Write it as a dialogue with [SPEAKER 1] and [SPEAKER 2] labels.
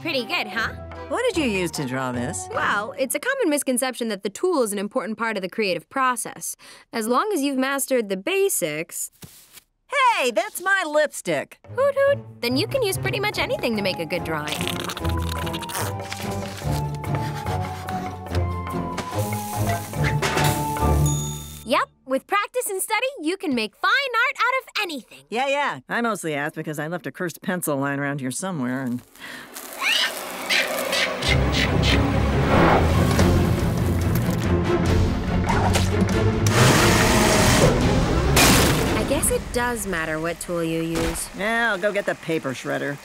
[SPEAKER 1] Pretty good, huh?
[SPEAKER 2] What did you use to draw this?
[SPEAKER 1] Well, it's a common misconception that the tool is an important part of the creative process. As long as you've mastered the basics,
[SPEAKER 2] Hey, that's my lipstick.
[SPEAKER 1] hoot hoot, then you can use pretty much anything to make a good drawing. Yep, with practice and study, you can make fine art out of anything.
[SPEAKER 2] Yeah, yeah. I mostly asked because I left a cursed pencil lying around here somewhere and.
[SPEAKER 1] I guess it does matter what tool you use.
[SPEAKER 2] Yeah, I'll go get the paper shredder.